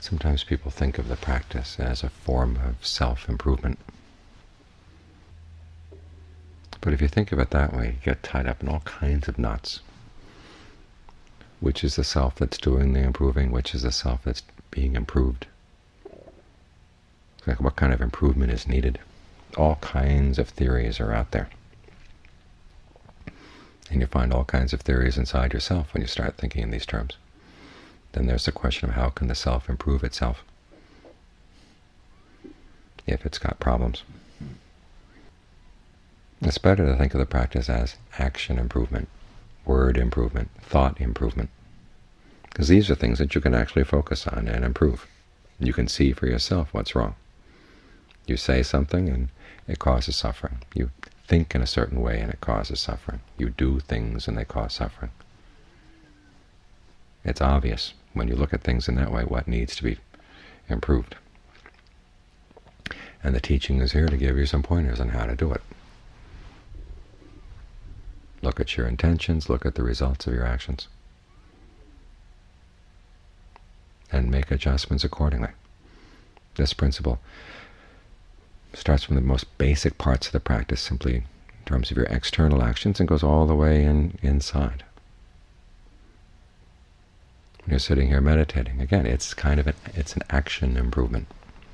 Sometimes people think of the practice as a form of self-improvement. But if you think of it that way, you get tied up in all kinds of knots. Which is the self that's doing the improving? Which is the self that's being improved? Like what kind of improvement is needed? All kinds of theories are out there. And you find all kinds of theories inside yourself when you start thinking in these terms. Then there's the question of how can the self improve itself if it's got problems. It's better to think of the practice as action improvement, word improvement, thought improvement, because these are things that you can actually focus on and improve. You can see for yourself what's wrong. You say something and it causes suffering. You think in a certain way and it causes suffering. You do things and they cause suffering. It's obvious when you look at things in that way what needs to be improved. And the teaching is here to give you some pointers on how to do it. Look at your intentions, look at the results of your actions, and make adjustments accordingly. This principle starts from the most basic parts of the practice, simply in terms of your external actions, and goes all the way in inside. You're sitting here meditating, again, it's kind of an, it's an action improvement,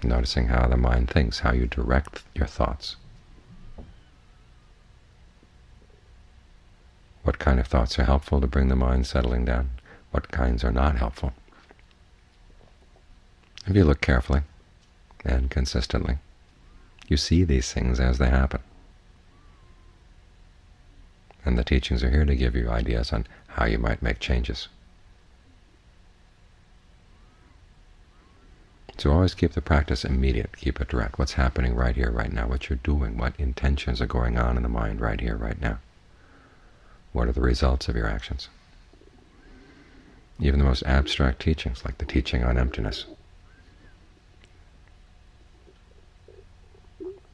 noticing how the mind thinks, how you direct your thoughts. what kind of thoughts are helpful to bring the mind settling down, what kinds are not helpful. If you look carefully and consistently, you see these things as they happen. And the teachings are here to give you ideas on how you might make changes. So always keep the practice immediate, keep it direct. What's happening right here, right now, what you're doing, what intentions are going on in the mind right here, right now. What are the results of your actions? Even the most abstract teachings, like the teaching on emptiness.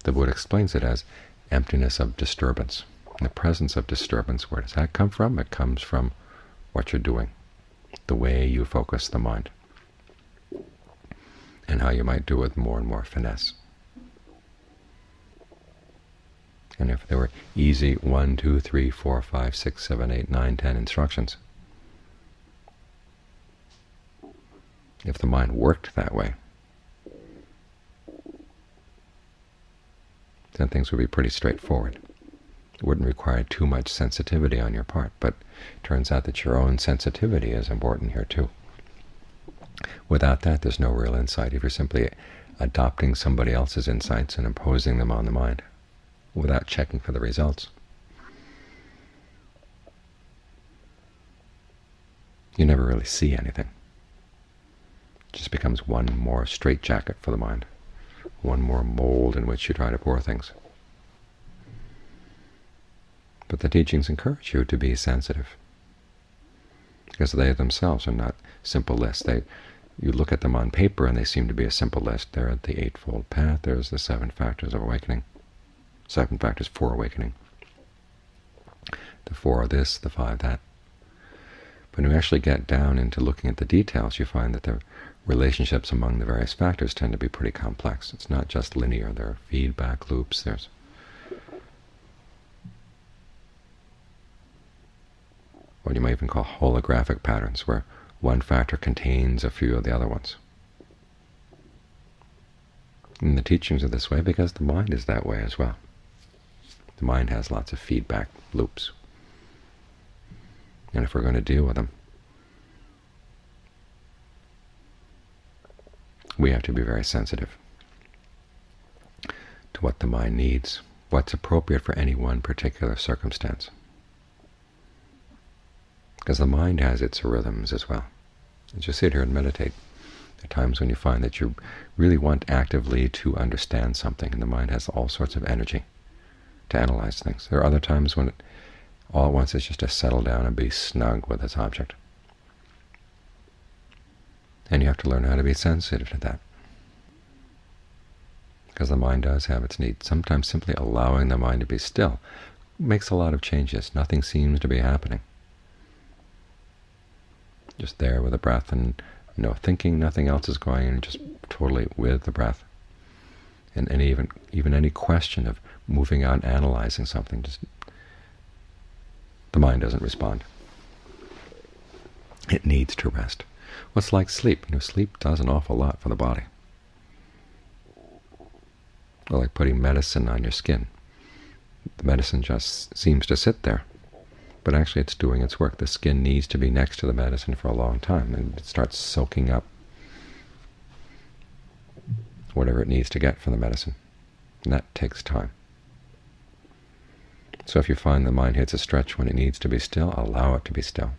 The Buddha explains it as emptiness of disturbance. The presence of disturbance, where does that come from? It comes from what you're doing, the way you focus the mind, and how you might do it with more and more finesse. And if there were easy one, two, three, four, five, six, seven, eight, nine, ten instructions, if the mind worked that way, then things would be pretty straightforward. It wouldn't require too much sensitivity on your part, but it turns out that your own sensitivity is important here too. Without that, there's no real insight. If you're simply adopting somebody else's insights and imposing them on the mind, without checking for the results. You never really see anything. It just becomes one more straitjacket for the mind, one more mold in which you try to pour things. But the teachings encourage you to be sensitive, because they themselves are not simple lists. They, you look at them on paper and they seem to be a simple list. They're the Eightfold Path, there's the Seven Factors of Awakening. Seven factors for awakening. The four are this, the five that. But when you actually get down into looking at the details, you find that the relationships among the various factors tend to be pretty complex. It's not just linear. There are feedback loops. There's what you might even call holographic patterns, where one factor contains a few of the other ones. And the teachings are this way because the mind is that way as well. The mind has lots of feedback loops. And if we're going to deal with them, we have to be very sensitive to what the mind needs, what's appropriate for any one particular circumstance. Because the mind has its rhythms as well. As you sit here and meditate, there are times when you find that you really want actively to understand something, and the mind has all sorts of energy to analyze things. There are other times when it, all it wants is just to settle down and be snug with its object. And you have to learn how to be sensitive to that. Because the mind does have its needs. Sometimes simply allowing the mind to be still makes a lot of changes. Nothing seems to be happening. Just there with the breath and no thinking, nothing else is going on, just totally with the breath. And any, even even any question of moving on, analyzing something, just the mind doesn't respond. It needs to rest. What's well, like sleep? You know, sleep does an awful lot for the body. Well, like putting medicine on your skin. The medicine just seems to sit there, but actually it's doing its work. The skin needs to be next to the medicine for a long time, and it starts soaking up whatever it needs to get from the medicine. And that takes time. So if you find the mind hits a stretch when it needs to be still, allow it to be still.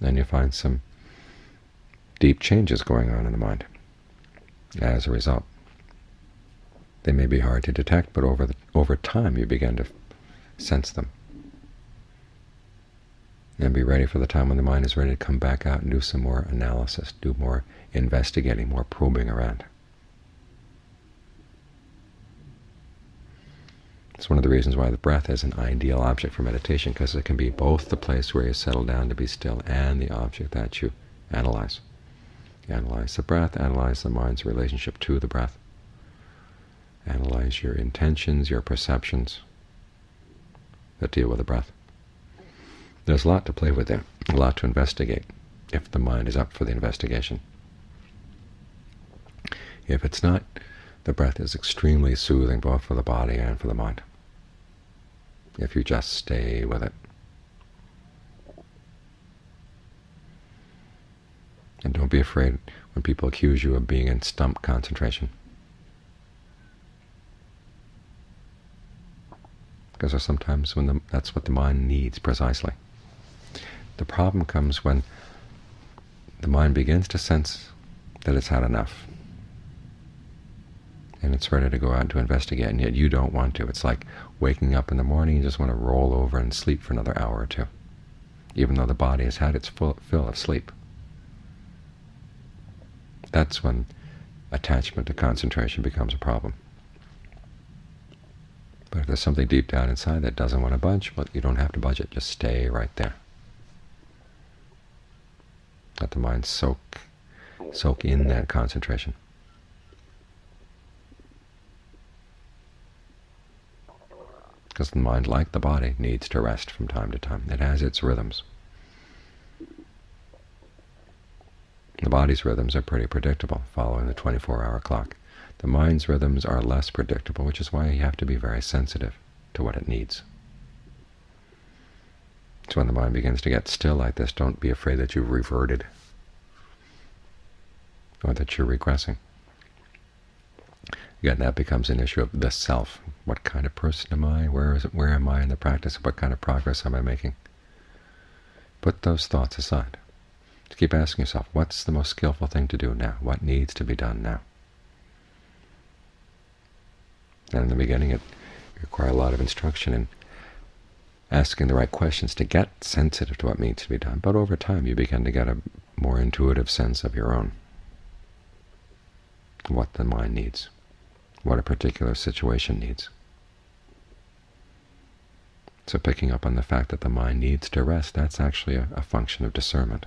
Then you find some deep changes going on in the mind as a result. They may be hard to detect, but over, the, over time you begin to sense them. And be ready for the time when the mind is ready to come back out and do some more analysis, do more investigating, more probing around. It's one of the reasons why the breath is an ideal object for meditation, because it can be both the place where you settle down to be still and the object that you analyze. Analyze the breath, analyze the mind's relationship to the breath. Analyze your intentions, your perceptions that deal with the breath. There's a lot to play with there, a lot to investigate, if the mind is up for the investigation. If it's not, the breath is extremely soothing both for the body and for the mind, if you just stay with it. And don't be afraid when people accuse you of being in stump concentration. Because sometimes when the, that's what the mind needs precisely. The problem comes when the mind begins to sense that it's had enough, and it's ready to go out to investigate, and yet you don't want to. It's like waking up in the morning, you just want to roll over and sleep for another hour or two, even though the body has had its full fill of sleep. That's when attachment to concentration becomes a problem. But if there's something deep down inside that doesn't want to budge, well, you don't have to budge it. Just stay right there. Let the mind soak, soak in that concentration. Because the mind, like the body, needs to rest from time to time. It has its rhythms. The body's rhythms are pretty predictable, following the 24-hour clock. The mind's rhythms are less predictable, which is why you have to be very sensitive to what it needs. So when the mind begins to get still like this, don't be afraid that you've reverted or that you're regressing. Again, that becomes an issue of the self. What kind of person am I? Where is it? Where am I in the practice? What kind of progress am I making? Put those thoughts aside to keep asking yourself, what's the most skillful thing to do now? What needs to be done now? And in the beginning, it requires a lot of instruction in asking the right questions to get sensitive to what needs to be done. But over time, you begin to get a more intuitive sense of your own, what the mind needs, what a particular situation needs. So picking up on the fact that the mind needs to rest, that's actually a, a function of discernment.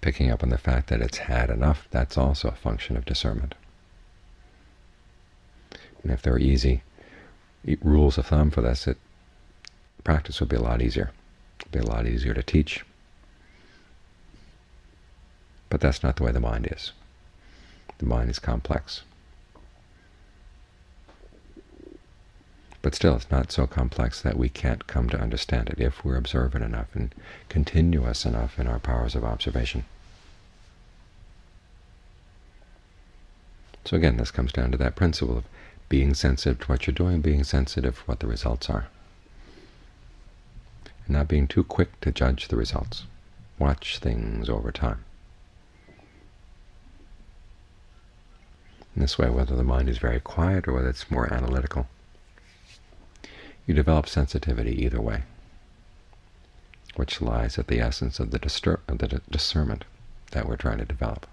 picking up on the fact that it's had enough, that's also a function of discernment. And if there were easy rules of thumb for this, it, practice would be a lot easier. It would be a lot easier to teach. But that's not the way the mind is. The mind is complex. But still, it's not so complex that we can't come to understand it if we're observant enough and continuous enough in our powers of observation. So again, this comes down to that principle of being sensitive to what you're doing, being sensitive to what the results are, and not being too quick to judge the results. Watch things over time. In this way, whether the mind is very quiet or whether it's more analytical, you develop sensitivity either way, which lies at the essence of the, of the discernment that we're trying to develop.